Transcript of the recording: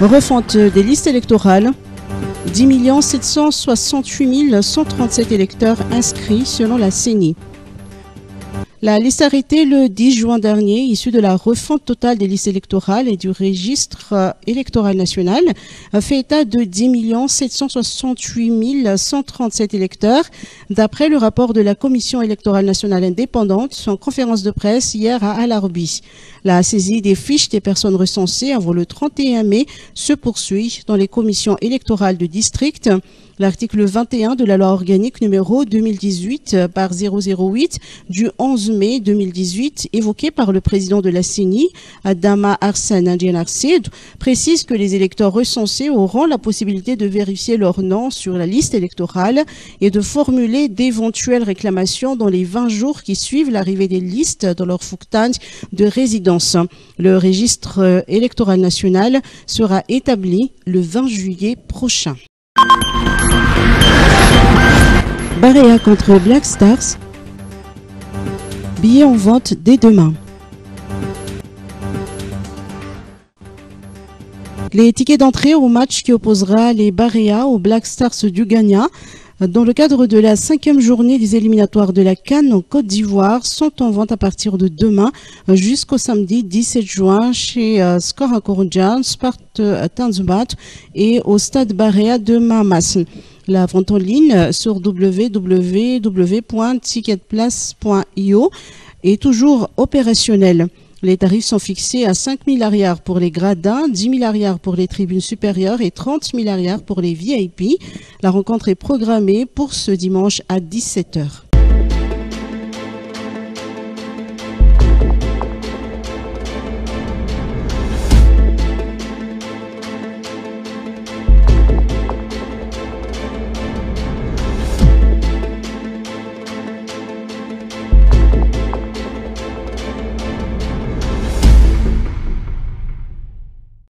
Refonte des listes électorales. 10 768 137 électeurs inscrits selon la CENI. La liste arrêtée le 10 juin dernier, issue de la refonte totale des listes électorales et du registre euh, électoral national, fait état de 10 768 137 électeurs, d'après le rapport de la Commission électorale nationale indépendante en conférence de presse hier à Alarbi. La saisie des fiches des personnes recensées avant le 31 mai se poursuit dans les commissions électorales de district. L'article 21 de la loi organique numéro 2018 par 008 du 11 mai 2018, évoqué par le président de la CENI, Adama Arsène Arsid, précise que les électeurs recensés auront la possibilité de vérifier leur nom sur la liste électorale et de formuler d'éventuelles réclamations dans les 20 jours qui suivent l'arrivée des listes dans leur fouctan de résidence. Le registre électoral national sera établi le 20 juillet prochain. Barea contre Black Stars. Billets en vente dès demain. Les tickets d'entrée au match qui opposera les Barea aux Black Stars du Ghana dans le cadre de la cinquième journée des éliminatoires de la Cannes en Côte d'Ivoire sont en vente à partir de demain jusqu'au samedi 17 juin chez euh, Score Spart Tanzubat et au stade Barea de Mamas. La vente en ligne sur www.ticketplace.io est toujours opérationnelle. Les tarifs sont fixés à 5 000 arrières pour les gradins, 10 000 arrières pour les tribunes supérieures et 30 000 arrières pour les VIP. La rencontre est programmée pour ce dimanche à 17h.